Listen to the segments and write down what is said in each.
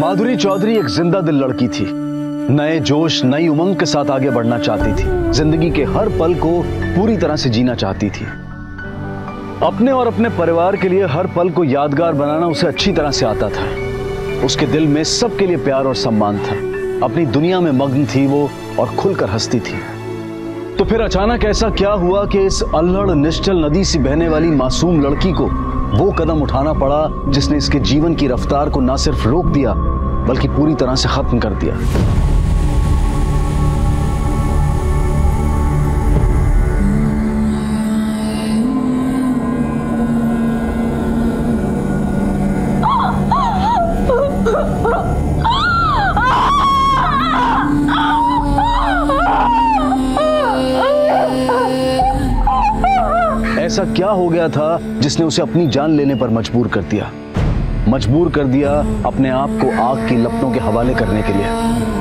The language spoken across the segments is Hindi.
माधुरी चौधरी एक ज़िंदा दिल लड़की थी। नए जोश, नई उमंग के साथ आगे बढ़ना चाहती थी। ज़िंदगी के हर पल को पूरी तरह से जीना चाहती थी। अपने और अपने परिवार के लिए हर पल को यादगार बनाना उसे अच्छी तरह से आता था। उसके दिल में सबके लिए प्यार और सम्मान था। अपनी दुनिया में मग्न थी वो और खुलकर हंसती थी। तो फिर अचानक ऐसा क्या हुआ कि इस अल्हड़ निश्चल नदी से बहने वाली मासूम लड़की को वो कदम उठाना पड़ा जिसने इसके जीवन की रफ्तार को ना सिर्फ़ रोक दिया, बल्कि पूरी तरह से खत्म कर दिया। हो गया था जिसने उसे अपनी जान लेने पर मजबूर कर दिया। मजबूर कर दिया अपने आप को आग की लपटों के हवाले करने के लिए।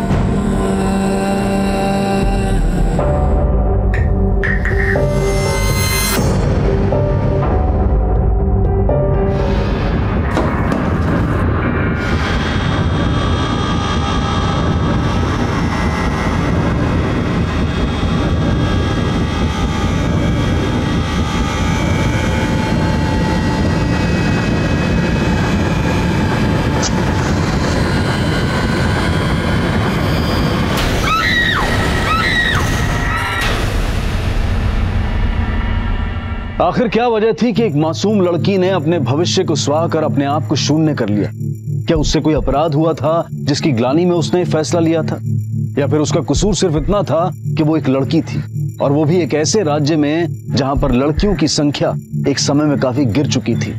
आखिर क्या वजह थी कि एक मासूम लड़की ने अपने भविष्य को स्वाह कर अपने आप को शून्य कर लिया? क्या उससे कोई अपराध हुआ था जिसकी ग्लानी में उसने फैसला लिया था? या फिर उसका कसूर सिर्फ़ इतना था कि वो एक लड़की थी? और वो भी एक ऐसे राज्य में जहाँ पर लड़कियों की संख्या एक समय में काफ़ी गिर चुकी थी।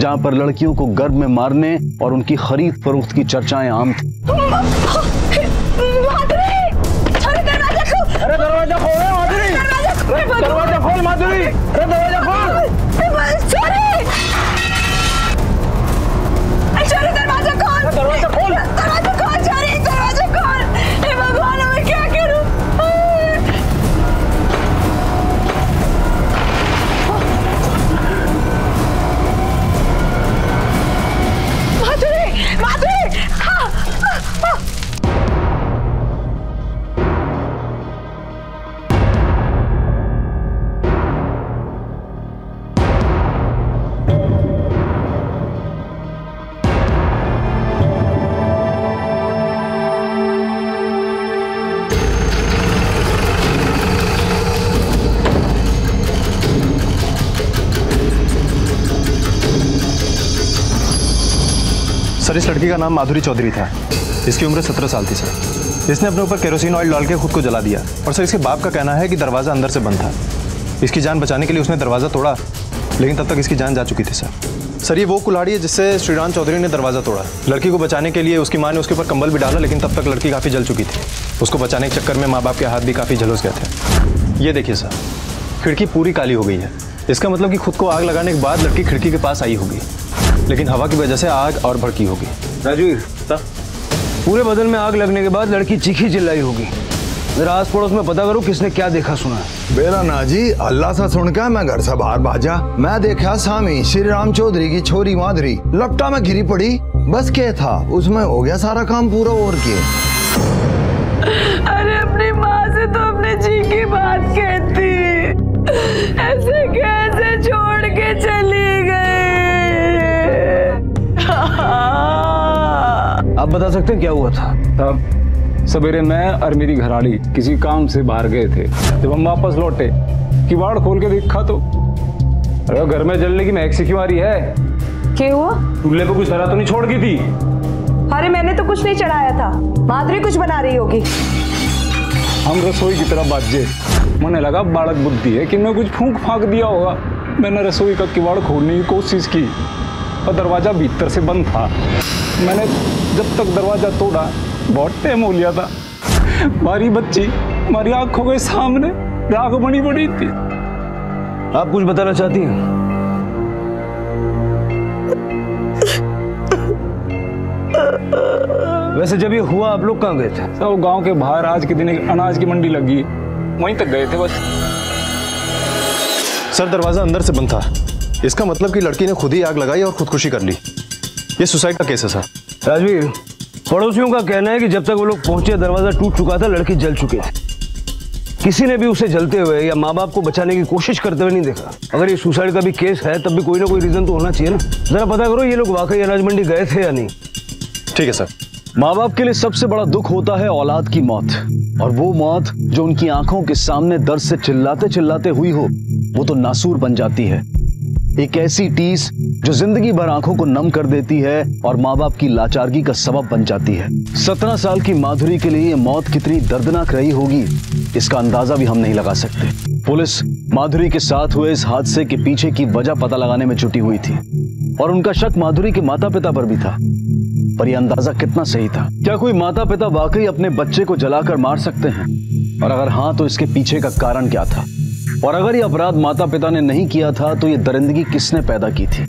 जहाँ पर लड़कियों को गर्भ में मारने और उनकी खरीद फरोख्त की चर्चाएँ आम थी। अरे दरवाज़ा खोल दरवाज़ा खोल माधुरी। दरवाज़ा खोल। खोल दरवाज़ा खोल। दरवाज़ा सर, इस लड़की का नाम माधुरी चौधरी था। इसकी उम्र सत्रह साल थी, सर। इसने अपने ऊपर केरोसिन ऑयल डाल के खुद को जला दिया और सर, इसके बाप का कहना है कि दरवाज़ा अंदर से बंद था। इसकी जान बचाने के लिए उसने दरवाज़ा तोड़ा, लेकिन तब तक इसकी जान जा चुकी थी, सर। सर, ये वो कुल्हाड़ी है जिससे श्रीराम चौधरी ने दरवाज़ा तोड़ा। लड़की को बचाने के लिए उसकी माँ ने उसके ऊपर कंबल भी डाला, लेकिन तब तक लड़की काफ़ी जल चुकी थी। उसको बचाने के चक्कर में माँ बाप के हाथ भी काफ़ी झुलस गए थे। ये देखिए, सर, खिड़की पूरी काली हो गई है। इसका मतलब कि खुद को आग लगाने के बाद लड़की खिड़की के पास आई होगी। लेकिन हवा की वजह से आग और भड़की होगी। राजवीर पूरे बदन में आग लगने के बाद लड़की चीखी चिल्लाई होगी। जरा आस पड़ोस में पता करो किसने क्या देखा सुना है। बेरा ना जी अल्लाह सा सुन के मैं घर से बाहर भाजा। मैं देखा सामी श्री राम चौधरी की छोरी माधुरी। लपटा में घिरी पड़ी। बस क्या था उसमें हो गया सारा काम पूरा और के। अरे अपनी माँ से तो अपने जी की बात कहती। ऐसे कैसे आप बता सकते हैं क्या हुआ था? तब सवेरे मैं और मेरी घराड़ी किसी काम से बाहर गए थे। जब हम वापस लौटे किवाड़ खोल के देखा तो अरे घर में जलने की महक सी क्यों आ रही है? क्या हुआ? चूल्हे पे कुछ धरा तो नहीं छोड़ गई थी? अरे मैंने तो कुछ नहीं चढ़ाया था। माधुरी कुछ बना रही होगी। हम रसोई की तरफ़ बाजे। मैंने लगा बालक बुद्धि है कि मैं कुछ फूंक फाक दिया होगा। मैंने रसोई का किवाड़ खोलने की कोशिश की। और दरवाज़ा भीतर से बंद था। मैंने जब तक दरवाज़ा तोड़ा बहुत टाइम हो लिया था। हमारी बच्ची हमारी आँखों के सामने राग बनी पड़ी थी। आप कुछ बताना चाहती हैं? वैसे जब ये हुआ आप लोग कहाँ गए थे? सब गाँव के बाहर आज के दिन एक अनाज की मंडी लगी। वहीं तक गए थे बस। सर दरवाज़ा अंदर से बंद था। इसका मतलब कि लड़की ने खुद ही आग लगाई और खुदकुशी कर ली। ये सुसाइड का केस है सर। राजवीर पड़ोसियों का कहना है कि जब तक वो लोग पहुँचे दरवाज़ा टूट चुका था लड़की जल चुके थी किसी ने भी उसे जलते हुए या माँ बाप को बचाने की कोशिश करते हुए नहीं देखा। अगर ये सुसाइड का भी केस है तब भी कोई ना कोई रीजन तो होना चाहिए ना। जरा पता करो ये लोग वाकई अनाज मंडी गए थे या नहीं? ठीक है सर। माँ बाप के लिए सबसे बड़ा दुख होता है औलाद की मौत। और वो मौत जो उनकी आँखों के सामने दर्द से चिल्लाते चिल्लाते हुई हो वो तो नासूर बन जाती है। एक ऐसी टीस जो ज़िंदगी भर आँखों को नम कर देती है और माँ बाप की लाचारगी का सबब बन जाती है। सत्रह साल की माधुरी के लिए ये मौत कितनी दर्दनाक रही होगी, इसका अंदाज़ा भी हम नहीं लगा सकते। पुलिस माधुरी के साथ हुए इस हादसे के पीछे की वजह पता लगाने में जुटी हुई थी और उनका शक माधुरी के माता पिता पर भी था। पर यह अंदाज़ा कितना सही था? क्या कोई माता पिता वाकई अपने बच्चे को जलाकर मार सकते हैं? और अगर हाँ तो इसके पीछे का कारण क्या था? और अगर ये अपराध माता पिता ने नहीं किया था तो ये दरिंदगी किसने पैदा की थी?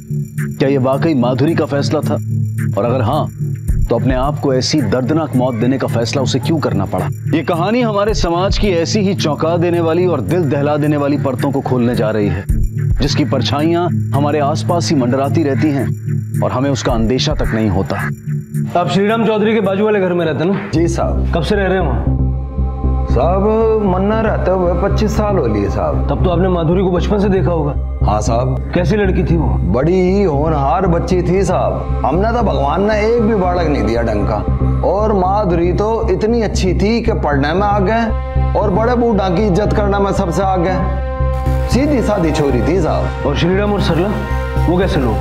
क्या ये वाकई माधुरी का फैसला था? और अगर हाँ तो अपने आप को ऐसी दर्दनाक मौत देने का फैसला उसे क्यों करना पड़ा? ये कहानी हमारे समाज की ऐसी ही चौंका देने वाली और दिल दहला देने वाली परतों को खोलने जा रही है जिसकी परछाइयाँ हमारे आसपास ही मंडराती रहती हैं और हमें उसका अंदेशा तक नहीं होता। आप श्रीराम चौधरी के बाजू वाले घर में रहते ना? जी साहब। कब से रह रहे हैं वहाँ? साहब मन्ना रहते हुए पच्चीस साल हो लिए साहब। तब तो आपने माधुरी को बचपन से देखा होगा। हाँ साहब। कैसी लड़की थी वो? बड़ी ही होनहार बच्ची थी साहब। हमने तो भगवान ने एक भी बालक नहीं दिया ढंग का। और माधुरी तो इतनी अच्छी थी कि पढ़ने में आ गए और बड़े बूढ़ा की इज़्ज़त करने में सबसे आ गए सीधी सादी छोरी थी साहब। और श्रीराम और सरला वो कैसे लोग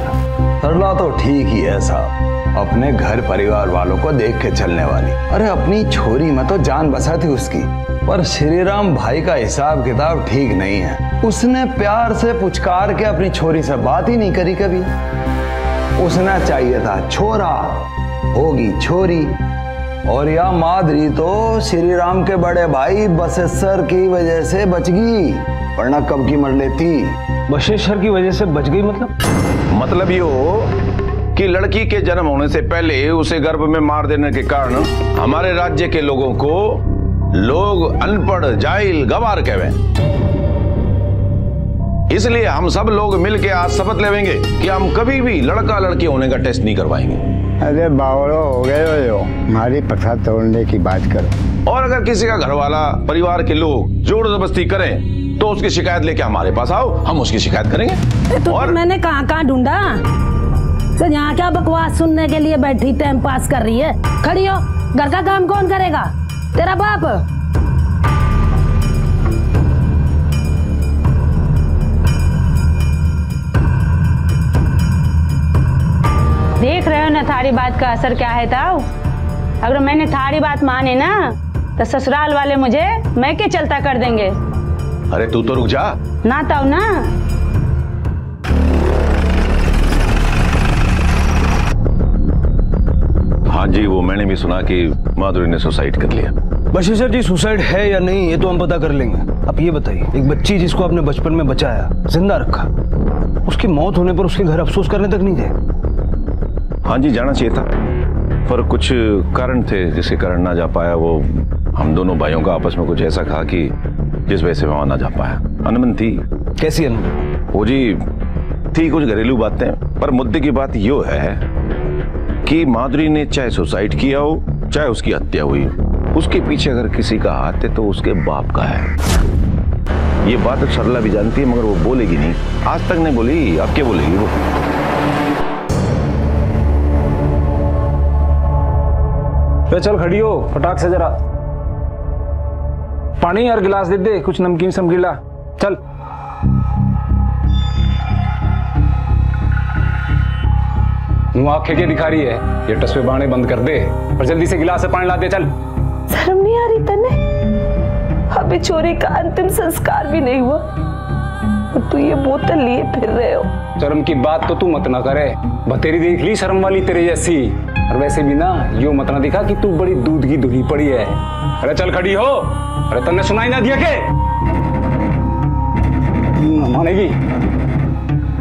सरला तो ठीक ही है साहब। अपने घर परिवार वालों को देख के चलने वाली। अरे अपनी छोरी में तो जान बसा थी उसकी। पर श्री राम भाई का हिसाब किताब ठीक नहीं है। उसने प्यार से पुचकार के अपनी छोरी से बात ही नहीं करी कभी। उसने चाहिए था छोरा होगी छोरी। और यह माधुरी तो श्री राम के बड़े भाई बसेसर की वजह से बच गई वरना कब की मर लेती? बशेश्वर की वजह से बच गई मतलब? मतलब ये हो कि लड़की के जन्म होने से पहले उसे गर्भ में मार देने के कारण हमारे राज्य के लोगों को लोग अनपढ़ जाहिल गवार कहवे इसलिए हम सब लोग मिलके आज शपथ लेवेंगे कि हम कभी भी लड़का लड़की होने का टेस्ट नहीं करवाएँगे। अरे बावड़ो हो गए हो यो। हमारी प्रथा तोड़ने की बात करो। और अगर किसी का घर वाला परिवार के लोग ज़ोर ज़बरदस्ती करें तो उसकी शिकायत लेके हमारे पास आओ हम उसकी शिकायत करेंगे। तो और मैंने कहाँ कहाँ ढूंढा? तो यहाँ क्या बकवास सुनने के लिए बैठी टाइम पास कर रही है? खड़ी हो। घर का काम कौन करेगा? तेरा बाप। देख रहे हो ना थारी बात का असर क्या है ताऊ? अगर मैंने थारी बात माने ना तो ससुराल वाले मुझे मैं के चलता कर देंगे। अरे तू तो रुक जा। ना ताऊ ना। मैंने भी सुना कि माधुरी ने सुसाइड कर लिया। बशेश्वर जी सुसाइड है या नहीं ये तो हम पता कर लेंगे। आप ये बताइए एक बच्ची जिसको आपने बचपन में बचाया ज़िंदा रखा उसकी मौत होने पर उसके घर अफसोस करने तक नहीं गए? हाँ जी जाना चाहिए था। पर कुछ कारण थे जिसके कारण ना जा पाया वो। हम दोनों भाइयों का आपस में कुछ ऐसा कहा कि जिस वजह से वहाँ ना जा पाया। अनबन थी। कैसी अनबन वो जी थी कुछ घरेलू बातें पर मुद्दे की बात यो है कि माधुरी ने चाहे सुसाइड किया हो, चाहे उसकी हत्या हुई हो उसके पीछे अगर किसी का हाथ है तो उसके बाप का है। ये बात सरला भी जानती है, मगर वो बोलेगी नहीं। आज तक नहीं बोली, अब क्या बोलेगी वो? चल खड़ी हो, फटाक से जरा। पानी और गिलास दे दे, कुछ नमकीन समकीला चल। मुँह आँखें के दिखा रही है? ये टसवे बाणे बंद कर दे। और जल्दी से गिलास से पानी ला दे चल। शर्म नहीं आ रही तने अभी चोरी का अंतिम संस्कार भी नहीं हुआ। और तू ये बोतल लिए फिर रहे हो। शर्म की बात तो तू मत ना करे। बतेरी देख ली शर्म वाली तेरे जैसी। और वैसे भी ना यो मत ना दिखा कि तू बड़ी दूध की धुली पड़ी है। अरे चल खड़ी हो। अरे तन्ने सुनाई ना दिया के मानेगी।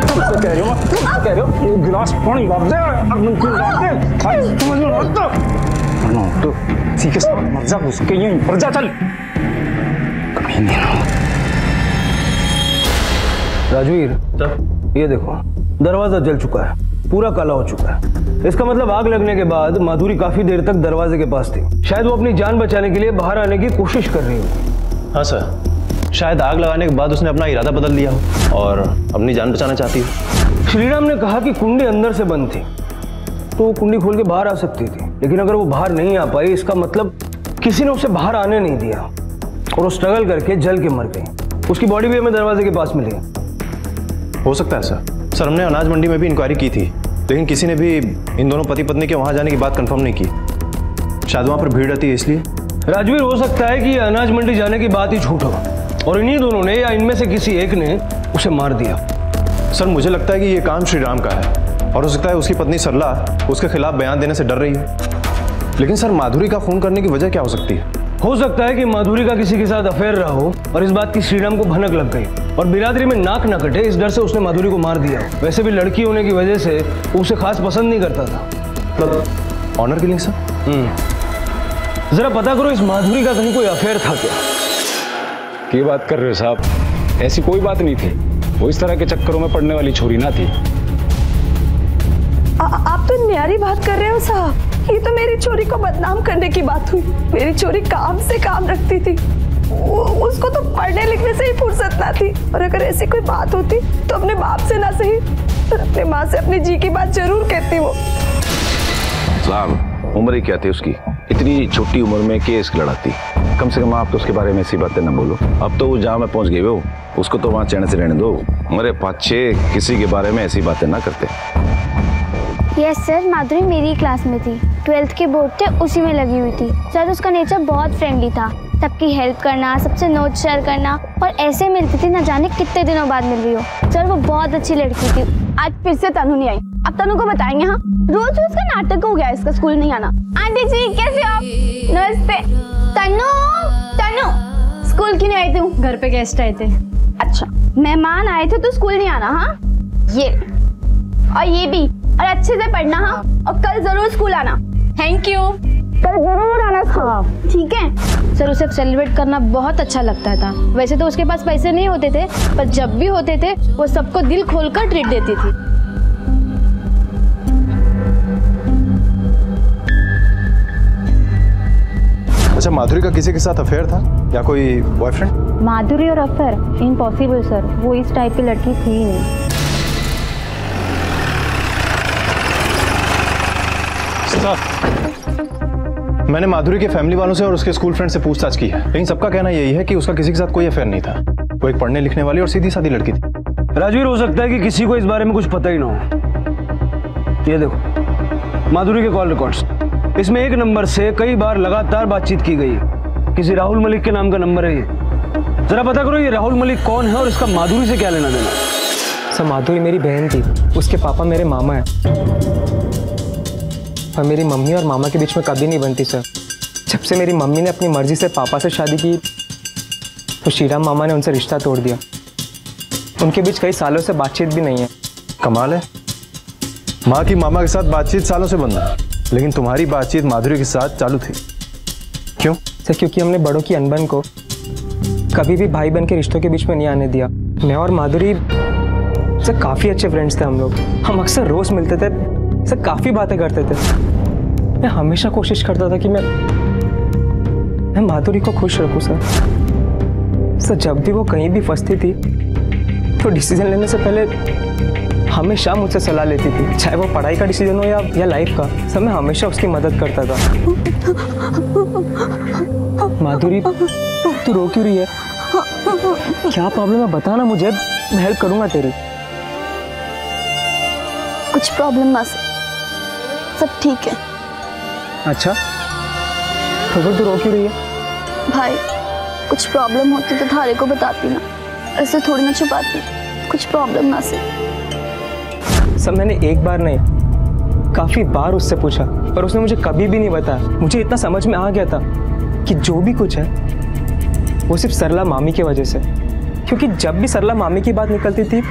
तुमसे कह रही हूँ मैं, कह रही हूँ ये गिलास पानी ला दे और नमकीन ला दे भाई समझ में आता ना तो सीखे साथ मर जा उसके यहीं मर जा चल कहीं नहीं ना राजवीर ये देखो दरवाज़ा जल चुका है पूरा काला हो चुका है। इसका मतलब आग लगने के बाद माधुरी काफ़ी देर तक दरवाजे के पास थी। शायद वो अपनी जान बचाने के लिए बाहर आने की कोशिश कर रही हो हाँ सर। शायद आग लगाने के बाद उसने अपना इरादा बदल लिया हो और अपनी जान बचाना चाहती हो। श्रीराम ने कहा कि कुंडी अंदर से बंद थी तो वो कुंडी खोल के बाहर आ सकती थी। लेकिन अगर वो बाहर नहीं आ पाई इसका मतलब किसी ने उसे बाहर आने नहीं दिया और वो स्ट्रगल करके जल के मर गई। उसकी बॉडी भी हमें दरवाजे के पास मिली। हो सकता है सर सर हमने अनाज मंडी में भी इंक्वायरी की थी लेकिन किसी ने भी इन दोनों पति पत्नी के वहाँ जाने की बात कंफर्म नहीं की। शायद वहाँ पर भीड़ रहती है इसलिए? राजवीर हो सकता है कि अनाज मंडी जाने की बात ही झूठ हो। और इन्हीं दोनों ने या इनमें से किसी एक ने उसे मार दिया। सर मुझे लगता है कि ये काम श्री राम का है। और हो सकता है उसकी पत्नी सरला उसके खिलाफ बयान देने से डर रही है। लेकिन सर माधुरी का खून करने की वजह क्या हो सकती है? हो सकता है कि माधुरी का किसी के साथ अफेयर रहा हो और इस बात की श्रीराम को भनक लग गई और बिरादरी में नाक न कटे इस डर से उसने माधुरी को मार दिया। वैसे भी लड़की होने की वजह से उसे खास पसंद नहीं करता था। मतलब ऑनर किलिंग सर? जरा पता करो इस माधुरी का कहीं कोई अफेयर था क्या? की बात कर रहे हो साहब। ऐसी कोई बात नहीं थी। वो इस तरह के चक्करों में पड़ने वाली छोरी ना थी। आ, आप तो न्यारी बात कर रहे हो साहब। ये तो मेरी चोरी को बदनाम करने की बात हुई। मेरी चोरी काम से काम रखती थी। उ- उसको तो पढ़ने लिखने से ही फुर्सत ना थी। और अगर ऐसी कोई बात होती तो अपने बाप से ना सही। पर अपने माँ से अपनी जी की बात ज़रूर कहती वो। साहब उम्र ही क्या थी उसकी? इतनी छोटी उम्र में केस लड़ाती। कम से कम आप तो उसके बारे में ऐसी बातें ना बोलो। अब तो वो जहाँ में पहुँच गई वो उसको तो वहाँ चैन से रहने दो। हमारे पाछे किसी के बारे में ऐसी बातें ना करते। यस सर माधुरी मेरी क्लास में थी। ट्वेल्थ के बोर्ड थे उसी में लगी हुई थी। सर उसका नेचर बहुत फ्रेंडली था। सबकी हेल्प करना सबसे नोट शेयर करना और ऐसे मिलती थी ना जाने कितने दिनों बाद मिल रही हो। सर वो बहुत अच्छी लड़की थी। आज फिर से तनु नहीं आई। अब तनु को बताएँगे हाँ? रोज रोज का नाटक हो गया इसका स्कूल नहीं आना। आंटी जी कैसे हो आप? नमस्ते। तनु! स्कूल क्यों नहीं आई तू घर पे गेस्ट आए थे। अच्छा मेहमान आए थे तो स्कूल नहीं आना हाँ? ये और ये भी और अच्छे से पढ़ना हाँ? और कल ज़रूर स्कूल आना। थैंक यू कल ज़रूर आना स्कूल। ठीक है? सर उसे सेलिब्रेट करना बहुत अच्छा लगता था। वैसे तो उसके पास पैसे नहीं होते थे पर जब भी होते थे वो सबको दिल खोलकर ट्रीट देती थी। अच्छा माधुरी का किसी के साथ अफेयर था? या कोई बॉयफ्रेंड माधुरी और अफर इम्पॉसिबल सर वो इस टाइप की लड़की थी ही नहीं। मैंने माधुरी के फैमिली वालों से और उसके स्कूल फ्रेंड से पूछताछ की है। लेकिन सबका कहना यही है कि उसका किसी के साथ कोई अफेयर नहीं था। वो एक पढ़ने लिखने वाली और सीधी सादी लड़की थी। राजवीर हो सकता है कि किसी को इस बारे में कुछ पता ही ना हो। ये देखो माधुरी के कॉल रिकॉर्ड्स इसमें एक नंबर से कई बार लगातार बातचीत की गई। किसी राहुल मलिक के नाम का नंबर है ये। जरा पता करो ये राहुल मलिक कौन है और इसका माधुरी से क्या लेना देना सर माधुरी मेरी बहन थी। उसके पापा मेरे मामा हैं। और मेरी मम्मी और मामा के बीच में कभी नहीं बनती सर। जब से मेरी मम्मी ने अपनी मर्ज़ी से पापा से शादी की तो श्रीराम मामा ने उनसे रिश्ता तोड़ दिया। उनके बीच कई सालों से बातचीत भी नहीं है। कमाल है। माँ की मामा के साथ बातचीत सालों से बंद है। लेकिन तुम्हारी बातचीत माधुरी के साथ चालू थी। क्यों? सर, क्योंकि हमने बड़ों की अनबन को कभी भी भाई बहन के रिश्तों के बीच में नहीं आने दिया। मैं और माधुरी, सर, काफ़ी अच्छे फ्रेंड्स थे हम लोग। हम अक्सर रोज़ मिलते थे। सर, काफ़ी बातें करते थे। मैं हमेशा कोशिश करता था कि मैं मैं माधुरी को खुश रखूँ, सर। सर, जब भी वो कहीं भी फंसती थी तो डिसीज़न लेने से पहले हमेशा मुझसे सलाह लेती थी चाहे वो पढ़ाई का डिसीज़न हो या या लाइफ का सब मैं हमेशा उसकी मदद करता था। माधुरी तू रो क्यों रही है? क्या प्रॉब्लम है? बता ना मुझे मैं हेल्प करूँगा तेरी। कुछ प्रॉब्लम ना सब ठीक है। अच्छा? तो फिर तू रो क्यों रही है? भाई कुछ प्रॉब्लम होती तो थारे को बताती ना। ऐसे थोड़ी ना छुपाती। कुछ प्रॉब्लम ना से सब मैंने एक बार नहीं, काफ़ी बार उससे पूछा, पर उसने मुझे कभी भी नहीं बताया। मुझे इतना समझ में आ गया था कि जो भी कुछ है, वो सिर्फ़ सरला मामी की वजह से क्योंकि जब भी सरला मामी की बात निकलती थी,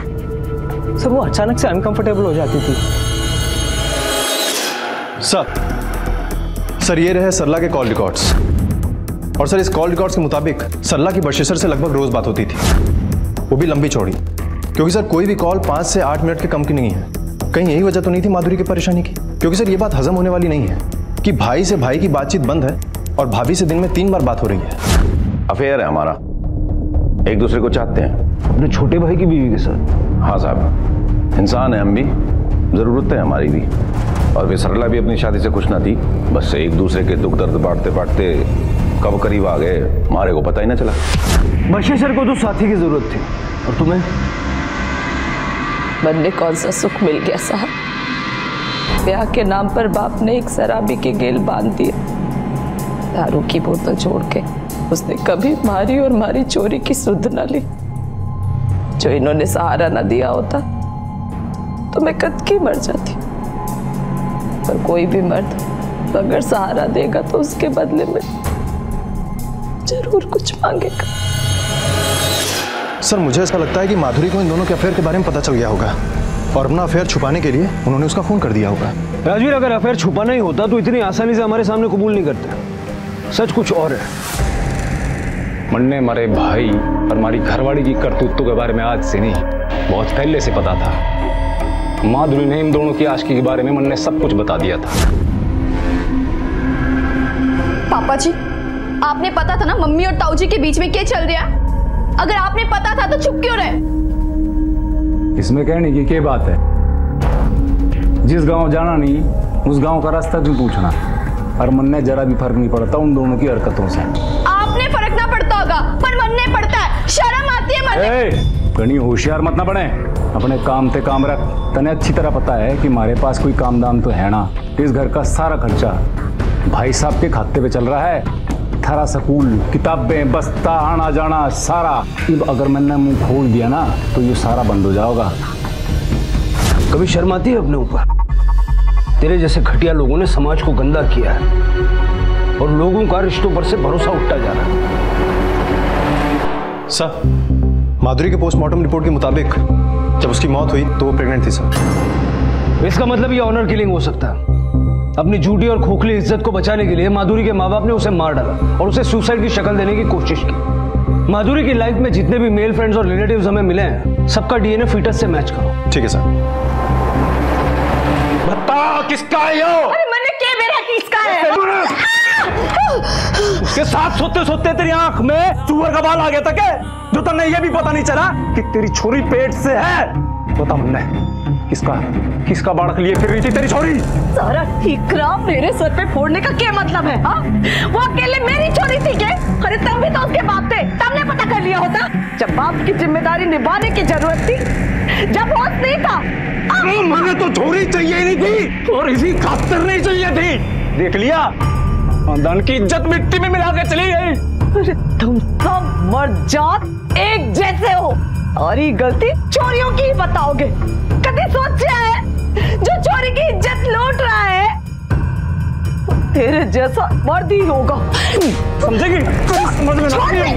सब वो अचानक से अनकंफर्टेबल हो जाती थी। सर सर, ये रहे सरला के कॉल रिकॉर्ड्स और सर, इस कॉल रिकॉर्ड्स के मुताबिक सरला की बशेसर से लगभग रोज बात होती थी। वो भी लंबी चौड़ी। क्योंकि सर, कोई भी कॉल पाँच से आठ मिनट के कम की नहीं है। कहीं यही वजह तो नहीं थी माधुरी की परेशानी की? क्योंकि सर ये बात हजम होने वाली नहीं है कि भाई से भाई की बातचीत बंद है और भाभी से दिन में तीन बार बात हो रही है। अफेयर है हमारा। एक दूसरे को चाहते हैं। अपने छोटे भाई की बीवी के साथ। हाँ साहब। इंसान है हम भी। ज़रूरत है हमारी भी। और वे सरला भी अपनी शादी से खुश ना थी। बस एक दूसरे के दुख दर्द बांटते बांटते कब करीब आ गए। मारे को पता ही ना चला। बशे सर को तो साथी की ज़रूरत थी। और तुम्हें? में कौन सा सुख मिल गया साहब? ब्याह के नाम पर बाप ने एक शराबी के गेल बाँध दिए दारू की बोतल छोड़ के उसने कभी मारी और मारी चोरी की सुध न ली। जो इन्होंने सहारा ना दिया होता तो मैं कद की मर जाती। पर कोई भी मर्द अगर सहारा देगा तो उसके बदले में ज़रूर कुछ मांगेगा। सर मुझे ऐसा लगता है कि माधुरी को इन दोनों के अफेयर के बारे में पता चल गया होगा। और अपना अफेयर छुपाने के लिए उन्होंने उसका फ़ोन कर दिया होगा। राजवीर अगर अफेयर छुपाना ही होता तो इतनी आसानी से हमारे सामने कबूल नहीं करते। सच कुछ और है। मन्ने मरे भाई और हमारी घरवाली की करतूतों के बारे में आज से नहीं बहुत पहले से पता था। माधुरी ने इन दोनों की आशकी के बारे में मन ने सब कुछ बता दिया था। पापा जी आपने पता था ना मम्मी और ताऊ जी के बीच में क्या चल रहा है? अगर आपने पता था तो चुप क्यों रहे? इसमें कहने की क्या बात है? जिस गाँव जाना नहीं उस गाँव का रास्ता क्यों पूछना? और मन ने जरा भी फ़र्क नहीं पड़ता उन दोनों की हरकतों से। आपने फ़र्क ना पड़ता होगा पर मन ने पड़ता है। शर्म आती है ए, कहीं होशियार मत ना बने। अपने काम ते काम रख। तने अच्छी तरह पता है कि हमारे पास कोई काम दाम तो है ना। इस घर का सारा खर्चा भाई साहब के खाते पे चल रहा है। थारा स्कूल किताबें बस्ता आना जाना सारा। अब अगर मैंने मुँह खोल दिया ना तो ये सारा बंद हो जाएगा कभी शर्म आती है अपने ऊपर? तेरे जैसे घटिया लोगों ने समाज को गंदा किया है और लोगों का रिश्तों पर से भरोसा उठता जा रहा है। सर माधुरी के पोस्टमार्टम रिपोर्ट के मुताबिक जब उसकी मौत हुई तो वो प्रेग्नेंट थी सर। इसका मतलब ये ऑनर किलिंग हो सकता है। अपनी झूठी और खोखली इज़्ज़त को बचाने के लिए माधुरी के माँ बाप ने उसे मार डाला और उसे सुसाइड की शक्ल देने की कोशिश की। माधुरी की लाइफ में जितने भी मेल फ्रेंड्स और रिलेटिव्स हमें मिले हैं सबका डीएनए फीटस से मैच करो। ठीक है सर बता किसका है यो? अरे मैंने क्या मेरा किसका है? उसके साथ सोते सोते तेरी आँख में चूहे का बाल आ गया था क्या? जो तुमने ये भी पता नहीं चला कि तेरी छोरी पेट से है। बता मुन्ने किसका? किसका बाड़क लिए फिर रही थी तेरी छोरी सारा ठीकरा मेरे सर पे फोड़ने का क्या मतलब है हा? वो अकेले मेरी छोरी थी क्या? अरे तब भी तो उसके बाप थे तब ने पता कर लिया होता जब बाप की ज़िम्मेदारी निभाने की ज़रूरत थी जब होश नहीं था। अरे मुझे तो छोरी चाहिए नहीं थी और इसी खातिर नहीं चाहिए थी? देख लिया खानदान की इज़्ज़त मिट्टी में मिला के चली गई। अरे तुम सब मर्द जात एक जैसे हो। और ये गलती चोरियों की ही बताओगे। कभी सोचा है? जो चोरी की इज़्ज़त लूट रहा है तेरे जैसा मर्द ही होगा। समझेगी? समझ में समझेगी?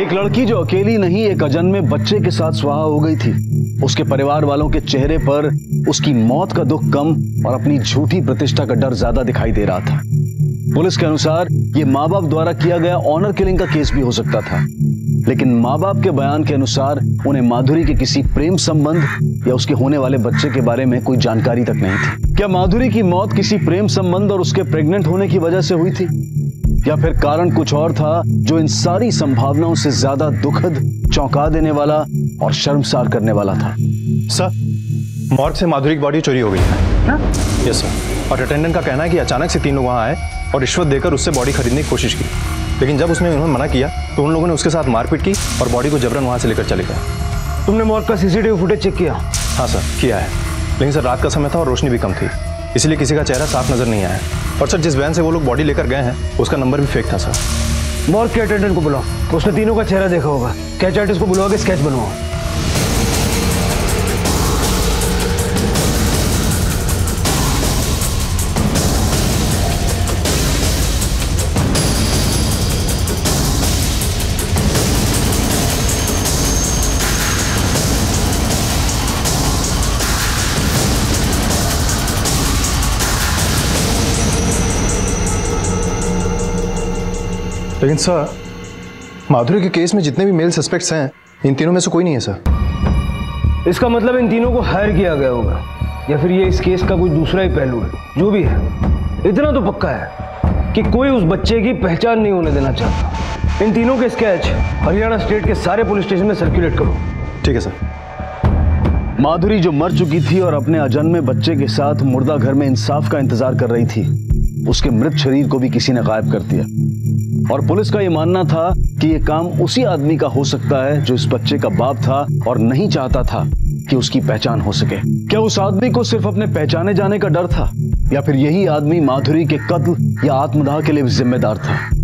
एक लड़की जो अकेली नहीं एक अजन्मे बच्चे के साथ स्वाहा हो गई थी। उसके परिवार वालों के चेहरे पर उसकी मौत का दुख कम और अपनी झूठी प्रतिष्ठा का डर ज़्यादा दिखाई दे रहा था। पुलिस के अनुसार ये माँ बाप द्वारा किया गया ऑनर किलिंग का केस भी हो सकता था। लेकिन माँ बाप के बयान के अनुसार उन्हें माधुरी के किसी प्रेम संबंध या उसके होने वाले बच्चे के बारे में कोई जानकारी तक नहीं थी। क्या माधुरी की मौत किसी प्रेम संबंध और उसके प्रेग्नेंट होने की वजह से हुई थी? या फिर कारण कुछ और था जो इन सारी संभावनाओं से ज़्यादा दुखद चौंका देने वाला और शर्मसार करने वाला था? सर मॉर्ग से माधुरी की बॉडी चोरी हो गई है। यस सर और अटेंडेंट का कहना है कि अचानक से तीन लोग वहाँ आए और रिश्वत देकर उससे बॉडी खरीदने की कोशिश की। लेकिन जब उसने उन्होंने मना किया तो उन लोगों ने उसके साथ मारपीट की और बॉडी को जबरन वहाँ से लेकर चले गए। तुमने मौत का सीसीटीवी फुटेज चेक किया? हाँ सर किया है। लेकिन सर रात का समय था और रोशनी भी कम थी। इसलिए किसी का चेहरा साफ़ नज़र नहीं आया। और सर जिस वैन से वो लोग बॉडी लेकर गए हैं उसका नंबर भी फेक था सर। मॉर्ग के अटेंडेंट को बुलाओ। उसने तीनों का चेहरा देखा होगा। स्केच आर्टिस्ट को बुलाओगे स्केच बनवाओ। लेकिन सर माधुरी के केस में जितने भी मेल सस्पेक्ट्स हैं इन तीनों में से कोई नहीं है सर। इसका मतलब इन तीनों को हायर किया गया होगा या फिर ये इस केस का कोई दूसरा ही पहलू है जो भी है। इतना तो पक्का है कि कोई उस बच्चे की पहचान नहीं होने देना चाहता। इन तीनों के स्केच हरियाणा स्टेट के सारे पुलिस स्टेशन में सर्कुलेट करो। ठीक है सर। माधुरी जो मर चुकी थी और अपने अजन्मे बच्चे के साथ मुर्दा घर में इंसाफ का इंतज़ार कर रही थी उसके मृत शरीर को भी किसी ने गायब कर दिया। और पुलिस का यह मानना था कि यह काम उसी आदमी का हो सकता है जो इस बच्चे का बाप था और नहीं चाहता था कि उसकी पहचान हो सके। क्या उस आदमी को सिर्फ़ अपने पहचाने जाने का डर था? या फिर यही आदमी माधुरी के कत्ल या आत्मदाह के लिए जिम्मेदार था?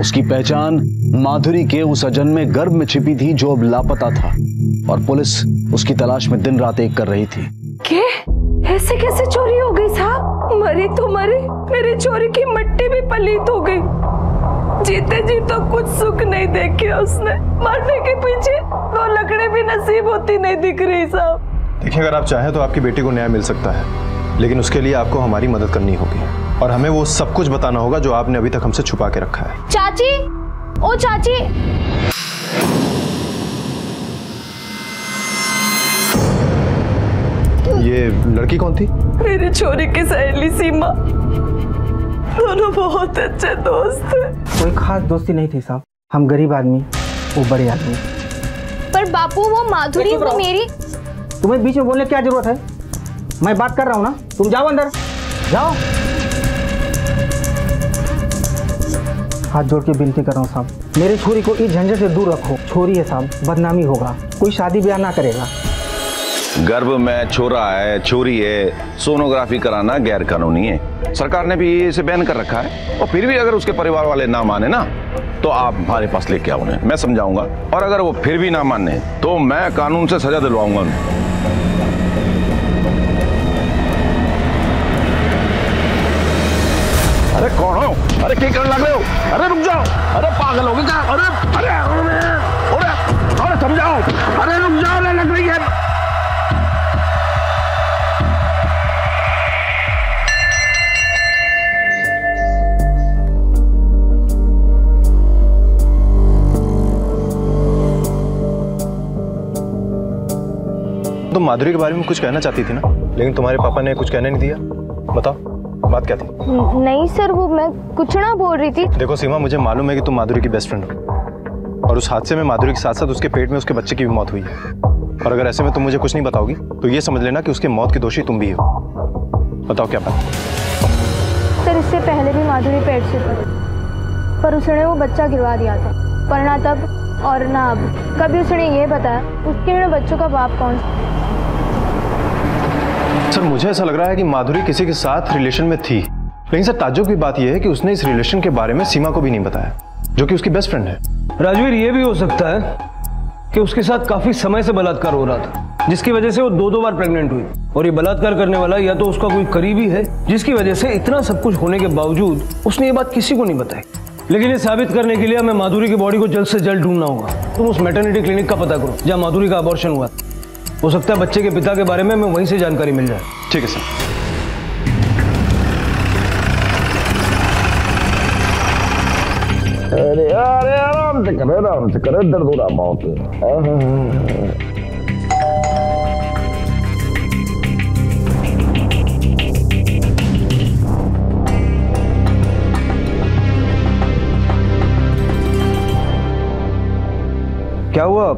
उसकी पहचान माधुरी के उस अजन्मे गर्भ में छिपी थी जो अब लापता था और पुलिस उसकी तलाश में दिन रात एक कर रही थी। के ऐसे कैसे चोरी हो गई साहब? मरी तो मरी, मेरी चोरी की मट्टी भी पलीत हो गई। जीते जी तो कुछ सुख नहीं देखा उसने। मरने के पीछे दो लकड़े भी नसीब होती नहीं दिख रही साहब। देखिए अगर आप चाहें तो आपकी बेटी को न्याय मिल सकता है लेकिन उसके लिए आपको हमारी मदद करनी होगी। और हमें वो सब कुछ बताना होगा जो आपने अभी तक हमसे छुपा के रखा है। चाची? ओ चाची! ये लड़की कौन थी? मेरी छोरी की सहेली सीमा। दोनों बहुत अच्छे दोस्त हैं। कोई खास दोस्ती नहीं थी साहब। हम गरीब आदमी वो बड़े आदमी। पर बापू वो माधुरी वो मेरी तुम्हें बीच में बोलने क्या ज़रूरत है? मैं बात कर रहा हूँ ना। तुम जाओ अंदर। जाओ। हाथ जोड़ के विनती कर रहा हूँ साहब। मेरी छोरी को इस झंझट से दूर रखो। छोरी है साहब। बदनामी होगा। कोई शादी ब्याह ना करेगा। गर्भ में छोरा है, छोरी है, सोनोग्राफी कराना गैर कानूनी है। सरकार ने भी इसे बैन कर रखा है। और फिर भी अगर उसके परिवार वाले ना माने ना तो आप हमारे पास लेके आओ उन्हें। मैं समझाऊँगा। और अगर वो फिर भी ना माने तो मैं कानून से सजा दिलवाऊँगा उन्हें। अरे कौन हो? अरे क्या करने लग रहे हो? अरे रुक जाओ। अरे पागल हो गए अरे अरे अरे अरे, समझाओ। अरे रुक तुम माधुरी के बारे में कुछ कहना चाहती थी ना? लेकिन तुम्हारे पापा ने कुछ कहने नहीं दिया। बताओ बात क्या थी? नहीं सर वो मैं कुछ ना बोल रही थी। देखो सीमा मुझे मालूम है कि तुम माधुरी की बेस्ट फ्रेंड हो। और उस हादसे में माधुरी के साथ साथ उसके पेट में उसके बच्चे की भी मौत हुई है। और अगर ऐसे में तुम मुझे कुछ नहीं बताओगी तो ये समझ लेना कि उसके मौत की दोषी तुम भी हो। बताओ क्या बात सर इससे पहले भी माधुरी पेट से पर उसने वो बच्चा गिरवा दिया था। पर ना तब और ना अब। कभी उसने ये बताया उसके मेरे बच्चों का बाप कौन सर मुझे ऐसा लग रहा है कि माधुरी किसी के साथ रिलेशन में थी। लेकिन सर ताज्जुब की बात यह है कि उसने इस रिलेशन के बारे में सीमा को भी नहीं बताया जो कि उसकी बेस्ट फ्रेंड है। राजवीर ये भी हो सकता है कि उसके साथ काफ़ी समय से बलात्कार हो रहा था जिसकी वजह से वो दो दो बार प्रेग्नेंट हुई। और ये बलात्कार करने वाला या तो उसका कोई करीबी है जिसकी वजह से इतना सब कुछ होने के बावजूद उसने ये बात किसी को नहीं बताई। लेकिन ये साबित करने के लिए हमें माधुरी की बॉडी को जल्द से जल्द ढूंढना होगा। तुम उस मेटर्निटी क्लिनिक का पता करो जहाँ माधुरी का अबॉर्शन हुआ। हो सकता है बच्चे के पिता के बारे में हमें वहीं से जानकारी मिल जाए। ठीक है सर अरे अरे आराम से करे आराम से करे दर्द हो रहा बहुत। क्या हुआ अब?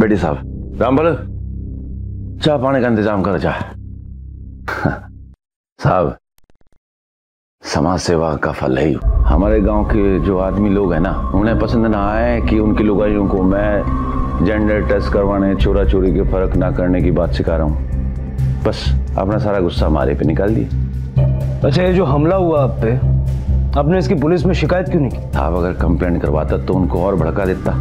बेटी साहब रामबल चाय पानी का इंतज़ाम कर जा साहब समाज सेवा का फल है हमारे गाँव के जो आदमी लोग हैं ना उन्हें पसंद ना आए कि उनकी लुगाइयों को मैं जेंडर टेस्ट करवाने चोरा चोरी के फ़र्क ना करने की बात सिखा रहा हूँ। बस अपना सारा गुस्सा हमारे पे निकाल दिया अच्छा ये जो हमला हुआ आप पे आपने इसकी पुलिस में शिकायत क्यों नहीं की? आप अगर कंप्लेंट करवाता तो उनको और भड़का देता।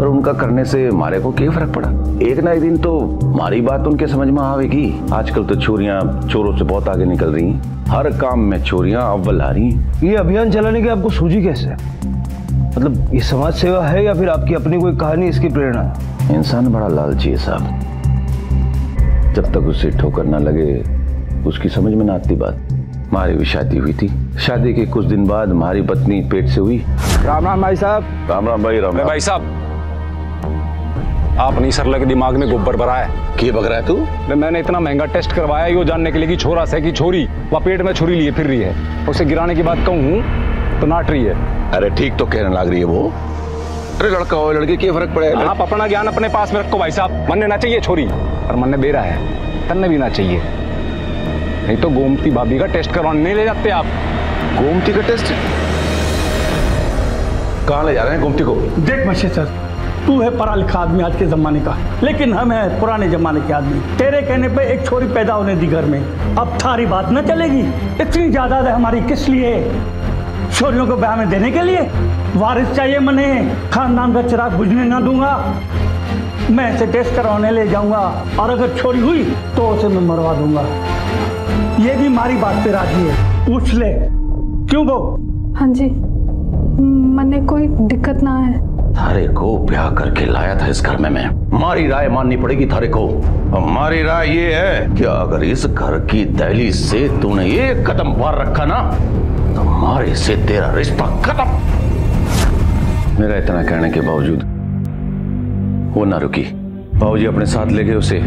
और उनका करने से मारे को क्या फ़र्क पड़ा? एक ना एक दिन तो मारी बात उनके समझ में आवेगी। आजकल तो चोरियाँ चोरों से बहुत आगे निकल रही हैं। हर काम में चोरियाँ अव्वल आ रही हैं। ये अभियान चलाने की आपको सूझी कैसे है? मतलब ये समाज सेवा है या फिर आपकी अपनी कोई कहानी इसकी प्रेरणा? है इंसान बड़ा लालची है साहब। जब तक उसे ठोकर ना लगे उसकी समझ में ना आती बात। हमारी भी शादी हुई थी। शादी के कुछ दिन बाद हमारी पत्नी पेट से हुई। राम राम भाई साहब। राम राम भाई राम भाई साहब आपने सरला के दिमाग में गोबर भरा है। के बग रहा है तू? मैंने इतना महँगा टेस्ट करवाया यो जानने के लिए कि छोरा से कि छोरी वह पेट में छुरी लिए फिर रही है। उसे गिराने की बात कहूँ तो नाट रही है। अरे ठीक तो कहने लग रही है वो। अरे लड़का हो लड़के क्या फ़र्क पड़ेगा आप अपना ज्ञान अपने पास में रखो भाई साहब मनने ना चाहिए छोरी और मनने दे रहा है तन्ने भी ना चाहिए। नहीं तो गोमती भाभी का टेस्ट करवाने नहीं ले जाते आप। गोमती का टेस्ट? कहाँ ले जा रहे हैं गोमती को? देख मशे सर तू है पढ़ा लिखा आदमी आज के जमाने का लेकिन हम है पुराने जमाने के आदमी। तेरे कहने पे एक छोरी पैदा होने दी घर में। अब थारी बात न चलेगी। इतनी ज़्यादा हमारी किस लिए? छोरियों को ब्याह में देने के लिए? वारिस चाहिए मने खानदान का चिराग बुझने ना दूँगा। मैं इसे टेस्ट करवाने ले जाऊँगा और अगर छोरी हुई तो उसे मैं मरवा दूँगा। ये भी हमारी बात पे राज़ी है। पूछ ले। क्यों वो हाँ जी। मने कोई दिक्कत ना है। थारे को ब्याह करके लाया था इस घर में मैं। हमारी राय माननी पड़ेगी थारे को। हमारी राय ये है कि अगर इस घर की दहली से तूने एक कदम बाहर रखा ना तो हमारे से तेरा रिश्ता खत्म। मेरा इतना कहने के बावजूद वो ना रुकी। बाबूजी अपने साथ ले गए उसे।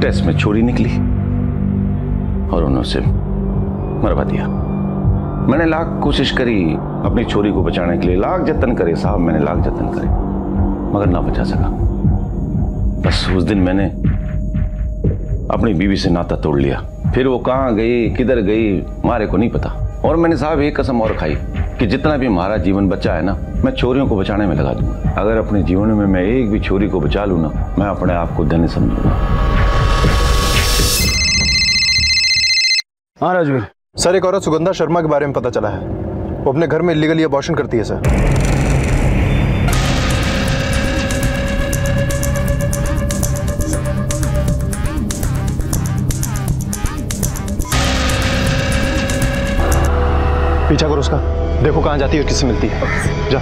टेस्ट में छोरी निकली। और उन्होंने उसे मरवा दिया। मैंने लाख कोशिश करी अपनी छोरी को बचाने के लिए। लाख जतन करे साहब, मैंने लाख जतन करे, मगर ना बचा सका। बस उस दिन मैंने अपनी बीवी से नाता तोड़ लिया। फिर वो कहाँ गई, किधर गई, मारे को नहीं पता। और मैंने साहब एक कसम और खाई कि जितना भी हमारा जीवन बचा है ना, मैं छोरियों को बचाने में लगा दूँगा। अगर अपने जीवन में मैं एक भी छोरी को बचा लूँ ना, मैं अपने आप को धन्य समझूँगा। हाँ राजवीर। सर, एक औरत, सुगंधा शर्मा के बारे में पता चला है। वो अपने घर में इलीगली अबॉर्शन करती है, सर। पीछा करो उसका। देखो कहाँ जाती है और किससे मिलती है। जा।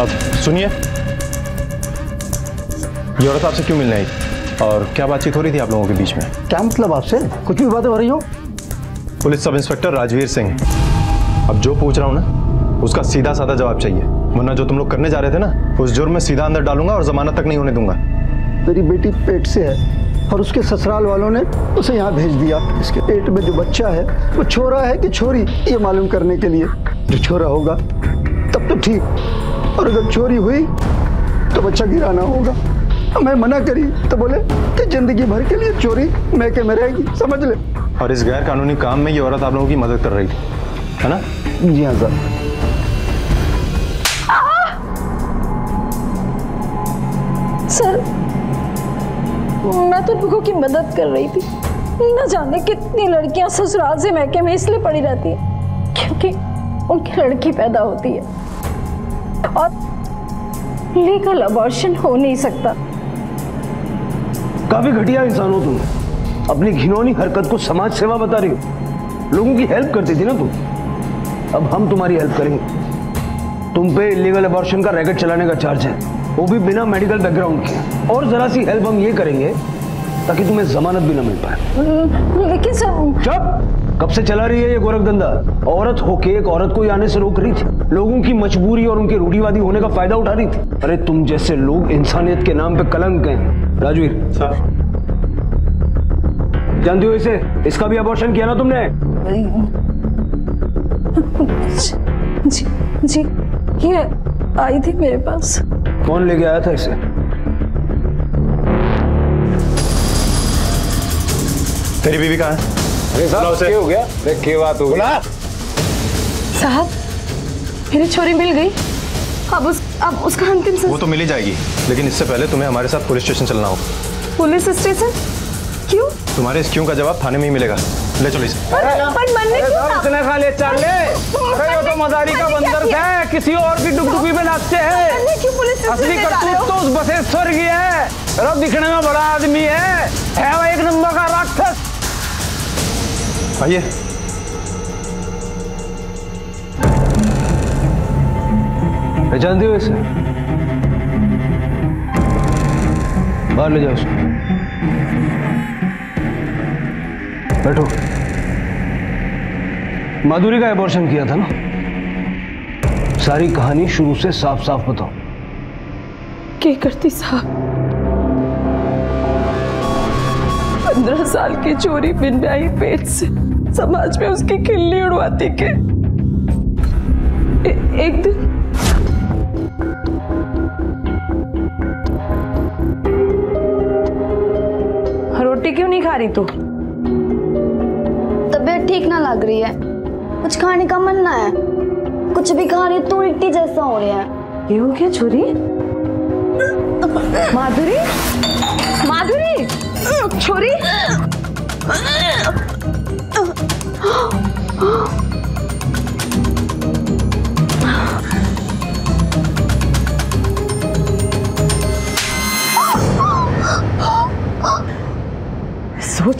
आप सुनिए। ये औरत आपसे क्यों मिलने आई? और क्या बातचीत हो रही थी आप लोगों के बीच में? क्या मतलब आपसे? कुछ भी बातें हो रही हो? Police sub inspector Rajveer Singh. अब जो पूछ रहा हूँ ना उसका सीधा साधा जवाब चाहिए। वरना जो तुम लोग करने जा रहे थे ना उस जुर्म में सीधा अंदर डालूँगा और जमानत तक नहीं होने दूँगा। मेरी बेटी पेट से है और उसके ससुराल वालों ने उसे यहाँ भेज दिया। इसके पेट में जो बच्चा है वो छोरा है कि छोरी? ये मालूम करने के लिए। जो छोरा होगा तब तो ठीक। और अगर चोरी हुई तो बच्चा गिराना होगा। मैं मना करी तो बोले कि ज़िंदगी भर के लिए चोरी मैके में रहेगी समझ ले। और इस गैर कानूनी काम में ये औरत आप लोगों की मदद कर रही थी है ना? जी हाँ सर। सर मैं तो लोगों की मदद कर रही थी। न जाने कितनी लड़कियाँ ससुराल से मैके में इसलिए पड़ी रहती है क्योंकि उनकी लड़की पैदा होती है। और लीगल अबॉर्शन हो नहीं सकता। काफ़ी घटिया इंसान हो तुम। अपनी घिनौनी हरकत को समाज सेवा बता रही हो। लोगों की हेल्प करती थी ना तुम अब हम तुम्हारी हेल्प करेंगे। तुम पे इलीगल अबॉर्शन का रैकेट चलाने का चार्ज है। वो भी बिना मेडिकल बैकग्राउंड के। और जरा सी हेल्प हम ये करेंगे ताकि तुम्हें जमानत भी ना मिल पाए। लेकिन सर चुप! कब से चला रही है ये गोरख धंधा औरत होके एक औरत को आने से रोक रही थी। लोगों की मजबूरी और उनके रूढ़ीवादी होने का फ़ायदा उठा रही थी। अरे तुम जैसे लोग इंसानियत के नाम पे कलंक हैं। राजवीर। जानती हो इसे। इसका भी अबॉर्शन किया ना तुमने? जी जी ये आई थी मेरे पास। कौन लेके आया था इसे? तेरी बीवी कहाँ है? अरे साहब क्या हो गया। देख क्या बात हो गई। साहब मेरी छोरी मिल गई। अब उस अब उसका अंतिम वो तो मिल ही जाएगी लेकिन इससे पहले तुम्हें हमारे साथ पुलिस स्टेशन चलना होगा पुलिस स्टेशन? क्यों? तुम्हारे इस क्यों का जवाब थाने में ही मिलेगा। ले चलो इसे। पर, पर मन्ने क्यों खा ले चाल ले। अरे वो तो मदारी का बंदर है किसी और की डुगडुगी में नाचते हैं। मन्ने क्यों पुलिस असली करतूत तो उस बसेश्वर की है। अरे दिखने में बड़ा आदमी है। है वो एक नंबर का राक्षस। आइए। पहचानती हो इसे। बाहर ले जाओ बैठो। माधुरी का एबॉर्शन किया था ना? सारी कहानी शुरू से साफ़ साफ़ बताओ। क्या करती साहब? पंद्रह साल की चोरी बिन ब्याही पेट से समाज में उसकी खिल्ली उड़वाती के? ए, एक दिन खा रही तू? तबीयत ठीक ना लग रही है। कुछ खाने का मन ना है। कुछ भी खा रही तू उल्टी जैसा हो रहा है। ये हो क्या छोरी? माधुरी? माधुरी? छोरी?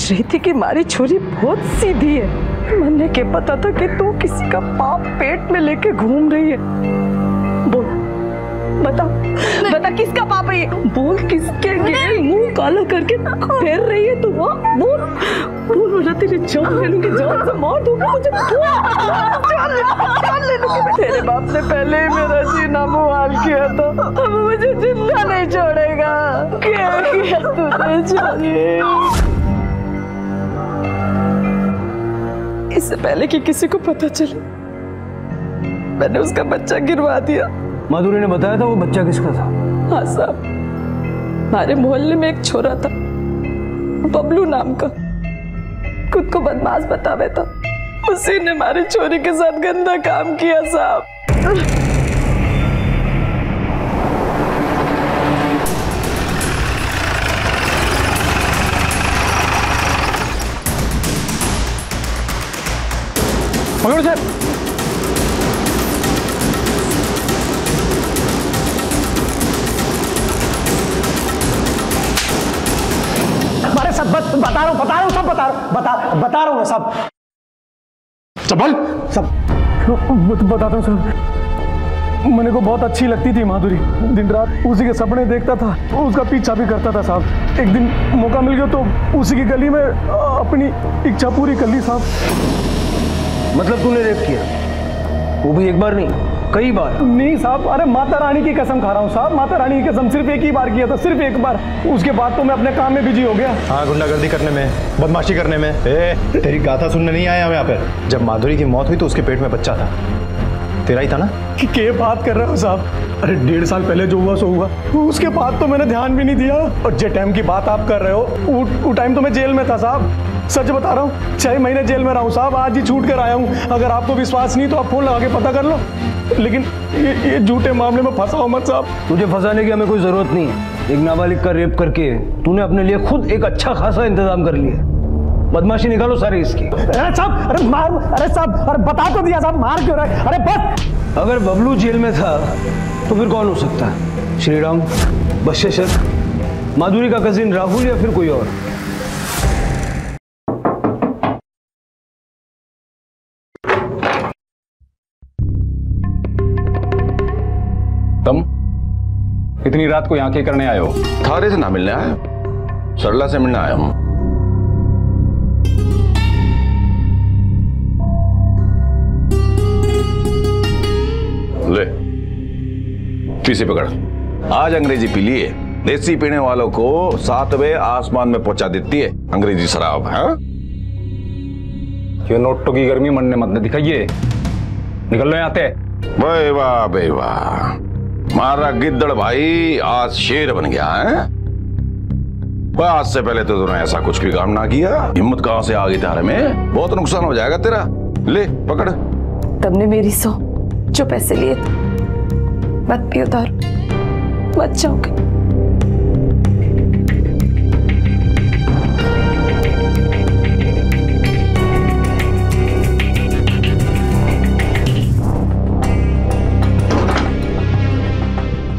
सोच रही थी कि हमारी छोरी बहुत सीधी है। मन्ने के पता था कि तू किसी का पाप पेट में लेके घूम रही है। बोल। बता। बता किसका पाप है ये? बोल किसके गेल मुँह काला करके फेर रही है तू हाँ? बोल। बोल वरना तेरी जान ले लूँगी जान से मार दूँगी मुझे जान ले जान ले लूँगी तेरे बाप ने पहले ही मेरा जीना मुहाल किया था। अब मुझे ज़िंदा नहीं छोड़ेगा। क्या किया तूने छोड़ी इससे पहले कि किसी को पता चले। मैंने उसका बच्चा गिरवा दिया। माधुरी ने बताया था वो बच्चा किसका था? हाँ साहब हमारे मोहल्ले में एक छोरा था बबलू नाम का। खुद को बदमाश बतावे था। उसी ने हमारी छोरी के साथ गंदा काम किया साहब। पकड़ो सर। अरे सब बत, बता रहा हूँ बता रहा हूँ सब बता रहा बता बता रहा हूँ सब। चबल सब बताता हूँ सर। मैंने को बहुत अच्छी लगती थी माधुरी। दिन रात उसी के सपने देखता था उसका पीछा भी करता था साहब। एक दिन मौका मिल गया तो उसी की गली में अपनी इच्छा पूरी कर ली साहब। मतलब तूने रेप किया? वो भी एक बार नहीं कई बार। नहीं साहब अरे माता रानी की कसम खा रहा हूँ साहब। माता रानी की कसम सिर्फ़ एक ही बार किया था सिर्फ़ एक बार। उसके बाद तो मैं अपने काम में बिज़ी हो गया। हाँ गुंडागर्दी करने में बदमाशी करने में। ए तेरी गाथा सुनने नहीं आया हम यहाँ पे। जब माधुरी की मौत हुई तो उसके पेट में बच्चा था। तेरा ही था ना? कि के बात कर रहे हो साहब? अरे डेढ़ साल पहले जो हुआ सो हुआ। उसके बाद तो मैंने ध्यान भी नहीं दिया। और जे टाइम की बात आप कर रहे हो वो वो टाइम तो मैं जेल में था साहब। सच बता रहा हूँ छह महीने जेल में रहा हूँ साहब। आज ही छूट कर आया हूँ। अगर आपको विश्वास नहीं तो आप फ़ोन लगा के पता कर लो। लेकिन ये ये झूठे मामले में फंसाओ मत साहब। तुझे फंसाने की हमें कोई ज़रूरत नहीं। है एक नाबालिग का रेप करके तूने अपने लिए खुद एक अच्छा खासा इंतज़ाम कर लिया। बदमाशी निकालो सारी इसकी। अरे साहब अरे मार अरे साहब अरे बता तो दिया साहब मार क्यों रहे? अरे बस। अगर बबलू जेल में था तो फिर कौन हो सकता? है श्रीराम बशेशर माधुरी का कजिन राहुल या फिर कोई और? तुम इतनी रात को यहाँ के करने आए हो? थारे से ना मिलने आया सरला से मिलने आया हूँ ले। पीछे पकड़। आज अंग्रेज़ी पी लिए देसी पीने वालों को सातवें आसमान में पहुँचा देती है अंग्रेज़ी शराब हाँ? ये नोटों की गर्मी मन ने मत न दिखाइए। निकल लो यहाँ से। भाई वाह भाई वाह। मारा गिद्दड़ भाई आज शेर बन गया है? वाह, आज से पहले तो तूने ऐसा कुछ भी काम ना किया। हिम्मत कहाँ से आ गई तारे में? बहुत नुकसान हो जाएगा तेरा। ले पकड़। तुमने मेरी सौ। जो पैसे लिए मत पियो दारू। मत जाओगे।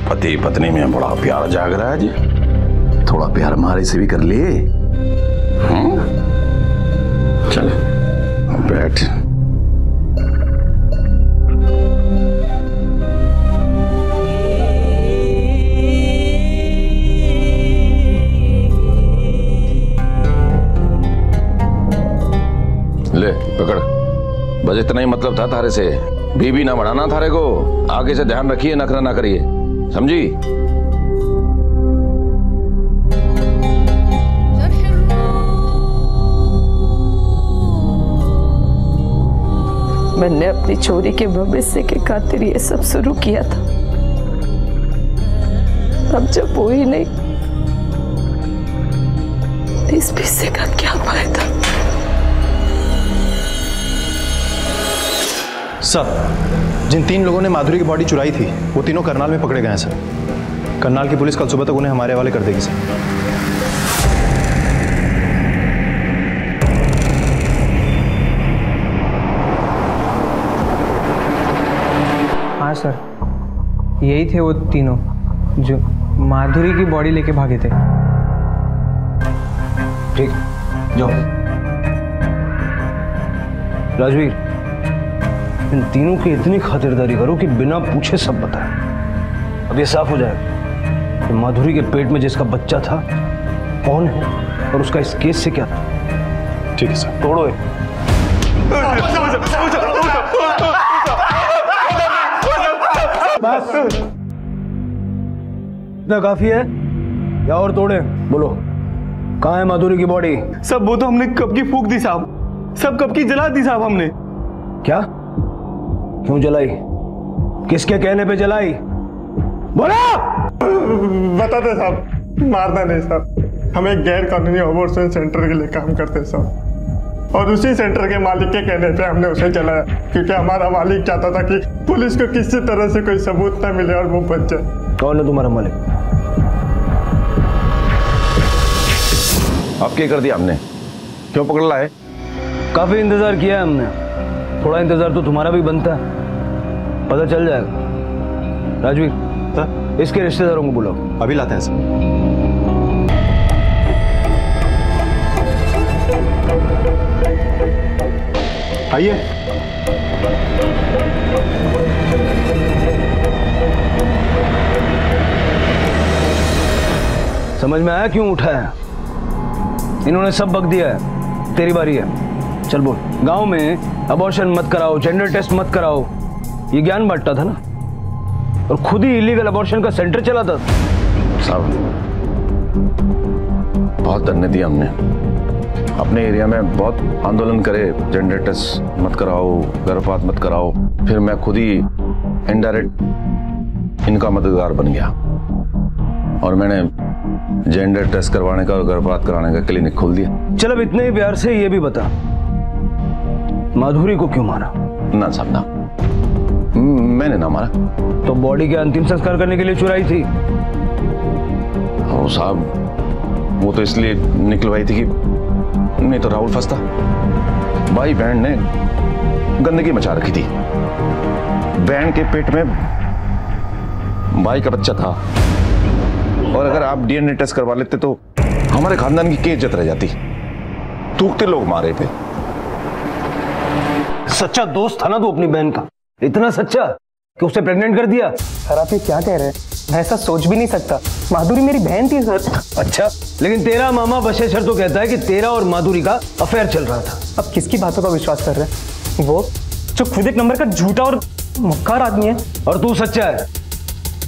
पति पत्नी में बड़ा प्यार जाग रहा है जी। थोड़ा प्यार हमारे से भी कर लिए। हम्म? चल, बैठ। ले, पकड़। बस इतना ही मतलब था थारे से। बीबी ना बढ़ाना थारे को। आगे से ध्यान रखिए, नखरा ना करिए। समझी? मैंने अपनी चोरी के भविष्य के खातिर ये सब शुरू किया था। अब जब वो ही नहीं, इस पिस्से का क्या फ़ायदा? सर जिन तीन लोगों ने माधुरी की बॉडी चुराई थी वो तीनों करनाल में पकड़े गए हैं सर करनाल की पुलिस कल सुबह तक उन्हें हमारे हवाले कर देगी सर हाँ सर यही थे वो तीनों जो माधुरी की बॉडी लेके भागे थे। ठीक। जाओ। राजवीर इन तीनों की इतनी खातिरदारी करो कि बिना पूछे सब बताए। अब ये साफ़ हो जाएगा कि माधुरी के पेट में जिसका बच्चा था कौन है और उसका इस केस से क्या था? ठीक है सर। तोड़ो ये। बस। इतना काफ़ी है? या और तोड़े? बोलो। कहाँ है माधुरी की बॉडी सब वो तो हमने कब की फूक दी साहब। सब कब की जला दी साहब हमने। क्या? क्यों जलाई। किसके कहने पे जलाई? बोला! बता दे साहब मारना नहीं साहब। हम एक गैर कानूनी अबॉर्शन सेंटर के लिए काम करते हैं साहब। और उसी सेंटर के मालिक के कहने पे हमने उसे जलाया क्योंकि हमारा मालिक चाहता था कि पुलिस को किसी तरह से कोई सबूत ना मिले और वो बच जाए। कौन है तुम्हारा मालिक? अब क्या कर दिया हमने? क्यों पकड़ लाए? काफ़ी इंतज़ार किया है हमने। थोड़ा इंतज़ार तो तुम्हारा भी बनता है। पता चल जाएगा। राजवीर इसके रिश्तेदारों को बुलाओ। अभी लाते हैं सर। आइए। समझ में आया क्यों उठा है इन्होंने सब बक दिया है। तेरी बारी है। चल बोल। गाँव में अबॉर्शन मत कराओ जेंडर टेस्ट मत कराओ। ये ज्ञान बांटता था ना? और खुद ही इलीगल अबॉर्शन का सेंटर चलाता था। साहब बहुत धन्य दिया हमने। अपने एरिया में बहुत आंदोलन करे जेंडर टेस्ट मत कराओ गर्भपात मत कराओ। फिर मैं खुद ही इनडायरेक्ट इनका मददगार बन गया। और मैंने जेंडर टेस्ट करवाने का और गर्भपात कराने का क्लिनिक खोल दिया। चल अब इतने ही प्यार से ये भी बता। माधुरी को क्यों मारा? ना साहब ना। मैंने ना मारा। तो बॉडी के अंतिम संस्कार करने के लिए चुराई थी। ओ साहब वो तो इसलिए निकलवाई थी कि नहीं तो राहुल फंसता। भाई बहन ने गंदगी मचा रखी थी। बहन के पेट में भाई का बच्चा था। और अगर आप डीएनए टेस्ट करवा लेते तो हमारे खानदान की केजत रह जाती। थूकते लोग मारे थे। सच्चा दोस्त था ना तू अपनी बहन का? इतना सच्चा? कि उसे प्रेग्नेंट कर दिया। सर आप ये क्या कह रहे हैं? मैं ऐसा सोच भी नहीं सकता। माधुरी मेरी बहन थी सर। अच्छा लेकिन तेरा मामा बशेश्वर तो कहता है कि तेरा और माधुरी का अफेयर चल रहा था। अब किसकी बातों का विश्वास कर रहे हैं? वो जो खुद एक नंबर का झूठा और मक्कार आदमी है। और तू सच्चा है।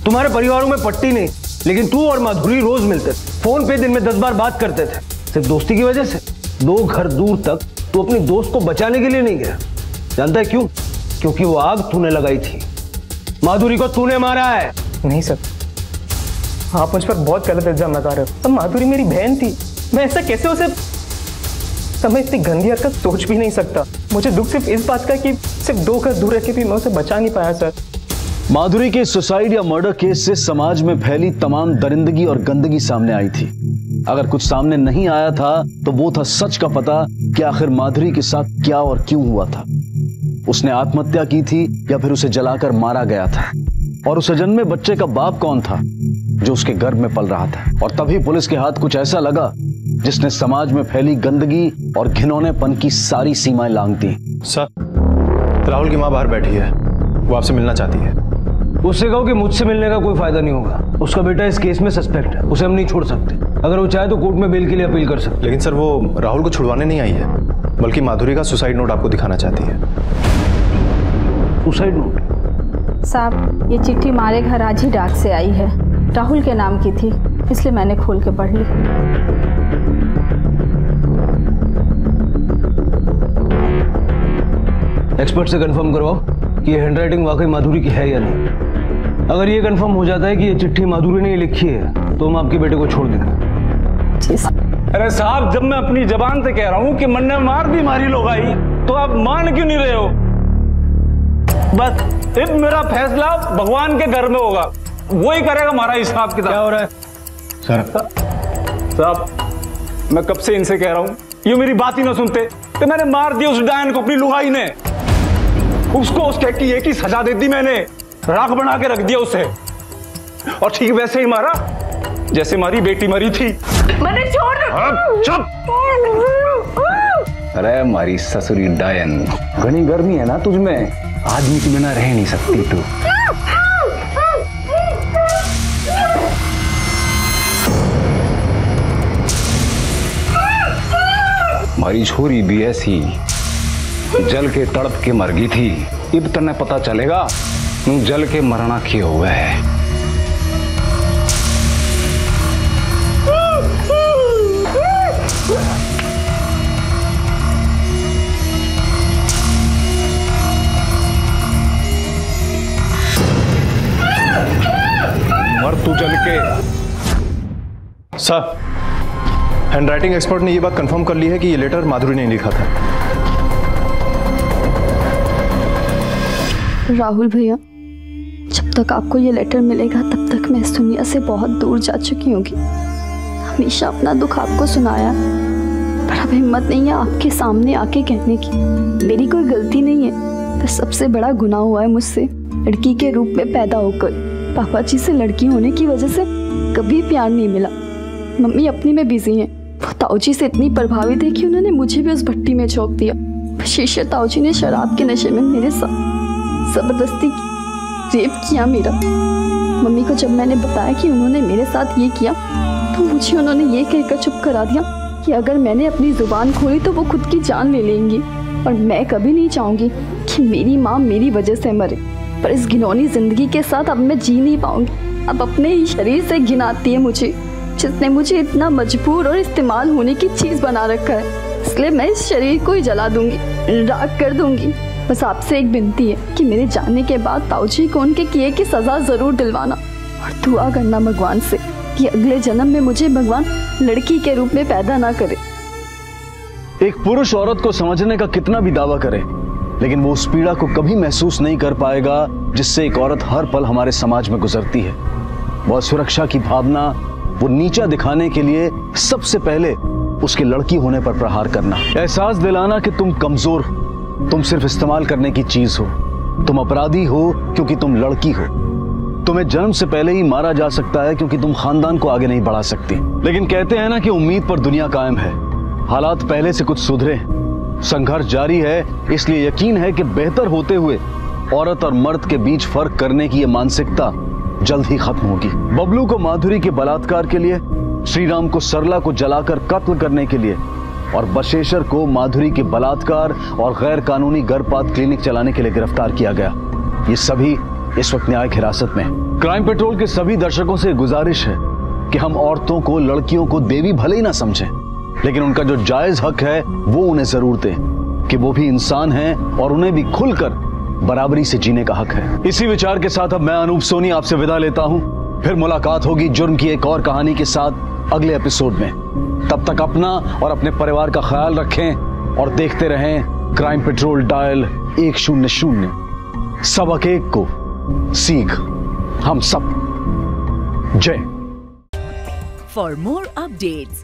तुम्हारे परिवारों में पट्टी नहीं लेकिन तू और माधुरी रोज मिलते थे। फ़ोन पे दिन में दस बार बात करते थे। सिर्फ़ दोस्ती की वजह से। दो घर दूर तक तू अपनी दोस्त को बचाने के लिए नहीं गया। जानता है क्यों? क्योंकि वो आग तूने लगाई थी। माधुरी को तूने मारा है। नहीं सर। आप मुझ पर बहुत गलत इल्ज़ाम लगा रहे हो। अब माधुरी मेरी बहन थी। मैं ऐसा कैसे उसे तब मैं इतनी गंदी हरकत सोच भी नहीं सकता। मुझे दुख सिर्फ़ इस बात का कि सिर्फ़ दो घर दूर रह के भी मैं उसे बचा नहीं पाया सर। माधुरी के सुसाइड या मर्डर केस से समाज में फैली तमाम दरिंदगी और गंदगी सामने आई थी। अगर कुछ सामने नहीं आया था तो वो था सच का पता कि आखिर माधुरी के साथ क्या और क्यों हुआ था। उसने आत्महत्या की थी या फिर उसे जलाकर मारा गया था? और उस अजन्मे बच्चे का बाप कौन था जो उसके गर्भ में पल रहा था? और तभी पुलिस के हाथ कुछ ऐसा लगा जिसने समाज में फैली गंदगी और घिनौनेपन की सारी सीमाएँ लांग दी। सर राहुल की माँ बाहर बैठी है। वो आपसे मिलना चाहती है। उससे कहो कि मुझसे मिलने का कोई फ़ायदा नहीं होगा। उसका बेटा इस केस में सस्पेक्ट है। उसे हम नहीं छोड़ सकते। अगर वो चाहे तो कोर्ट में बेल के लिए अपील कर सकते। लेकिन सर वो राहुल को छुड़वाने नहीं आई है। बल्कि माधुरी का सुसाइड नोट आपको दिखाना चाहती है। Suicide note? साहब ये चिट्ठी हमारे घर आज ही डाक से आई है। राहुल के नाम की थी इसलिए मैंने खोल के पढ़ ली। एक्सपर्ट से कंफर्म करवाओ कि ये हैंडराइटिंग वाकई माधुरी की है या नहीं। अगर ये कंफर्म हो जाता है कि ये चिट्ठी माधुरी ने लिखी है तो हम आपके बेटे को छोड़ देंगे। अरे साहब जब मैं अपनी जबान से कह रहा हूँ कि मन मार दी मारी लोग आई तो आप मान क्यों नहीं रहे हो? बस अब मेरा फैसला भगवान के घर में होगा। वही करेगा हमारा हिसाब किताब क्या हो रहा है? सर। साहब मैं कब से इनसे कह रहा हूँ? ये मेरी बात ही ना सुनते। तो मैंने मार दिया उस डायन को अपनी लुगाई ने। उसको उसके की एक ही सजा दे दी मैंने। राख बना के रख दिया उसे। और ठीक वैसे ही मारा जैसे हमारी बेटी मरी थी। मैंने छोड़ चुप। अरे, हमारी ससुरी डायन, घनी गर्मी है ना तुझ में? आदमी के बिना रह नहीं सकती तू। हमारी छोरी भी ऐसी, जल के तड़प के मर गई थी। इब तने पता चलेगा जल के मरना किए हुआ है। मर तू जल के। सर हैंडराइटिंग एक्सपर्ट ने ये बात कंफर्म कर ली है कि ये लेटर माधुरी ने लिखा था। राहुल भैया जब तक आपको ये लेटर मिलेगा तब तक मैं इस दुनिया से बहुत दूर जा चुकी होंगी। हमेशा अपना दुख आपको सुनाया पर अब हिम्मत नहीं है आपके सामने आके कहने की। मेरी कोई गलती नहीं है बस सबसे बड़ा गुनाह हुआ है मुझसे लड़की के रूप में पैदा होकर। पापा जी से लड़की होने की वजह से कभी प्यार नहीं मिला। मम्मी अपनी में बिज़ी हैं। ताऊजी से इतनी प्रभावित है कि उन्होंने, मुझे भी उस भट्टी में झोंक दिया। शीशे ताऊजी ने शराब के नशे में मेरे साथ ज़बरदस्ती रेप किया मेरा। मम्मी को जब मैंने बताया कि उन्होंने मेरे साथ ये किया तो मुझे उन्होंने ये कहकर चुप करा दिया कि अगर मैंने अपनी ज़ुबान खोली तो वो खुद की जान ले लेंगी। और मैं कभी नहीं चाहूँगी कि मेरी माँ मेरी वजह से मरे। पर इस घिनौनी ज़िंदगी के साथ अब मैं जी नहीं पाऊँगी। अब अपने ही शरीर से घिनाती है मुझे, जिसने मुझे इतना मजबूर और इस्तेमाल होने की चीज़ बना रखा है। इसलिए मैं इस शरीर को ही जला दूँगी, राख कर दूँगी। बस आपसे एक विनती है कि मेरे जाने के बाद ताऊजी को उनके किए की सजा ज़रूर दिलवाना। और दुआ करना भगवान से कि अगले जन्म में मुझे भगवान लड़की के रूप में पैदा ना करे। एक पुरुष औरत को समझने का कितना भी दावा करे लेकिन वो उस पीड़ा को कभी महसूस नहीं कर पाएगा, जिससे एक औरत हर पल हमारे समाज में गुजरती है। वो सुरक्षा की भावना, वो नीचा दिखाने के लिए सबसे पहले उसके लड़की होने पर प्रहार करना। एहसास दिलाना कि तुम कमज़ोर हो, तुम सिर्फ़ इस्तेमाल करने की चीज़ हो, तुम अपराधी हो क्योंकि तुम लड़की हो। तुम्हें जन्म से पहले ही मारा जा सकता है क्योंकि तुम खानदान को आगे नहीं बढ़ा सकती। लेकिन कहते हैं ना कि उम्मीद पर दुनिया कायम है। हालात पहले से कुछ सुधरे हैं। संघर्ष जारी है, इसलिए यकीन है कि बेहतर होते हुए औरत और मर्द के बीच फ़र्क करने की यह मानसिकता जल्द ही खत्म होगी। बबलू को माधुरी के बलात्कार के लिए, श्रीराम को सरला को जलाकर कत्ल करने के लिए और बशेशर को माधुरी के बलात्कार और गैर कानूनी गर्भपात क्लिनिक चलाने के लिए गिरफ़्तार किया गया। ये सभी इस वक्त न्यायिक हिरासत में। क्राइम पेट्रोल के सभी दर्शकों से गुजारिश है कि हम औरतों को, लड़कियों को देवी भले ही ना समझें। लेकिन उनका जो जायज़ हक है वो उन्हें ज़रूर दें कि वो भी इंसान हैं और उन्हें भी खुलकर बराबरी से जीने का हक है। इसी विचार के साथ अब मैं अनूप सोनी आपसे विदा लेता हूँ। फिर मुलाकात होगी जुर्म की एक और कहानी के साथ अगले एपिसोड में। तब तक अपना और अपने परिवार का ख्याल रखें और देखते रहें क्राइम पेट्रोल डायल एक शून्य शून्य। सबक एक को सीख। हम सब। जय। For more updates,